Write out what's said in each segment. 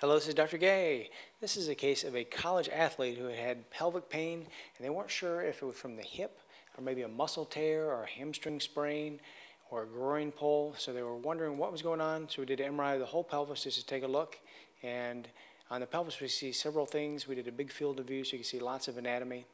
Hello, this is Dr. Gay. This is a case of a college athlete who had pelvic pain and they weren't sure if it was from the hip or maybe a muscle tear or a hamstring sprain or a groin pull. So they were wondering what was going on. So we did an MRI of the whole pelvis just to take a look. And on the pelvis, we see several things. We did a big field of view so you can see lots of anatomy.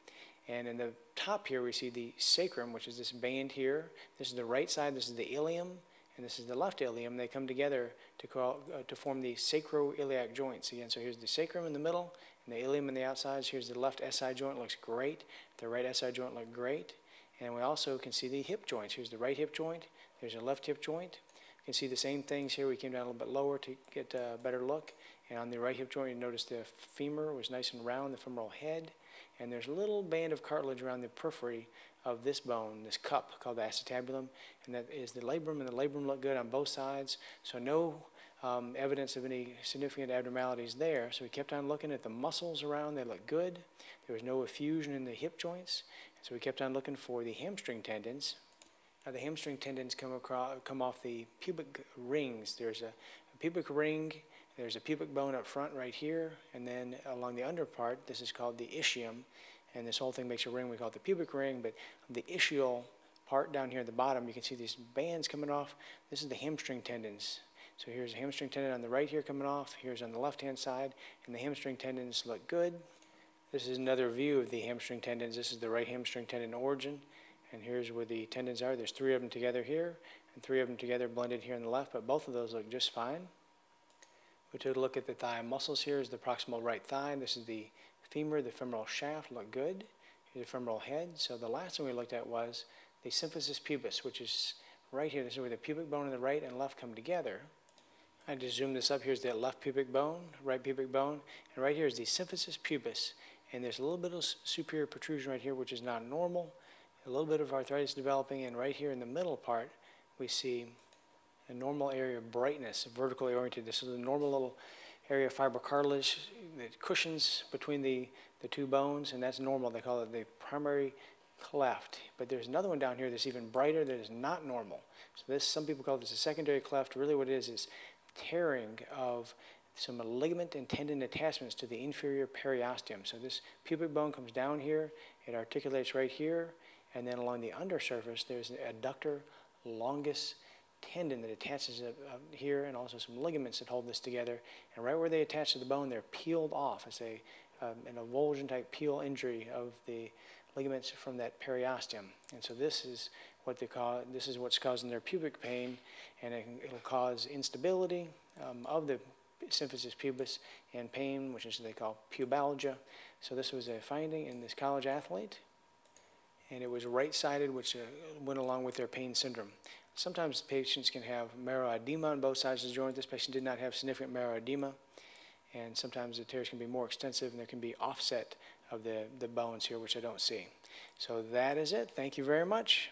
And in the top here, we see the sacrum, which is this band here. This is the right side, this is the ilium and this is the left ilium, they come together to, call, uh, to form the sacroiliac joints. Again, so here's the sacrum in the middle, and the ilium in the outsides. Here's the left SI joint, looks great. The right SI joint looks great. And we also can see the hip joints. Here's the right hip joint. There's a left hip joint. You can see the same things here. We came down a little bit lower to get a better look. And on the right hip joint, you notice the femur was nice and round, the femoral head. And there's a little band of cartilage around the periphery of this bone, this cup called the acetabulum, and that is the labrum, and the labrum looked good on both sides, so no um, evidence of any significant abnormalities there. So we kept on looking at the muscles around, they looked good. There was no effusion in the hip joints, so we kept on looking for the hamstring tendons. Now the hamstring tendons come, across, come off the pubic rings. There's a, a pubic ring, there's a pubic bone up front right here, and then along the under part, this is called the ischium, and this whole thing makes a ring. We call it the pubic ring, but the ischial part down here at the bottom, you can see these bands coming off. This is the hamstring tendons. So here's a hamstring tendon on the right here coming off. Here's on the left-hand side, and the hamstring tendons look good. This is another view of the hamstring tendons. This is the right hamstring tendon origin, and here's where the tendons are. There's three of them together here, and three of them together blended here on the left, but both of those look just fine. We took a look at the thigh muscles here. Is the proximal right thigh. This is the femur, the femoral shaft look good. Here's the femoral head. So the last one we looked at was the symphysis pubis, which is right here. This is where the pubic bone in the right and left come together. I just zoom this up. Here's the left pubic bone, right pubic bone, and right here is the symphysis pubis. And there's a little bit of superior protrusion right here, which is not normal. A little bit of arthritis developing, and right here in the middle part, we see a normal area of brightness, vertically oriented. This is a normal little area of fibrocartilage that cushions between the, the two bones, and that's normal. They call it the primary cleft. But there's another one down here that's even brighter that is not normal. So this, some people call this a secondary cleft. Really what it is is tearing of some ligament and tendon attachments to the inferior periosteum. So this pubic bone comes down here, it articulates right here, and then along the undersurface there's an adductor longus tendon that attaches up, here and also some ligaments that hold this together. And right where they attach to the bone, they're peeled off. It's a, um, an avulsion type peel injury of the ligaments from that periosteum. And so this is what they call, this is what's causing their pubic pain, and it, will cause instability um, of the symphysis pubis and pain, which is what they call pubalgia. So this was a finding in this college athlete, and it was right-sided, which uh, went along with their pain syndrome. Sometimes patients can have marrow edema on both sides of the joint. This patient did not have significant marrow edema. And sometimes the tears can be more extensive and there can be offset of the, the bones here, which I don't see. So that is it. Thank you very much.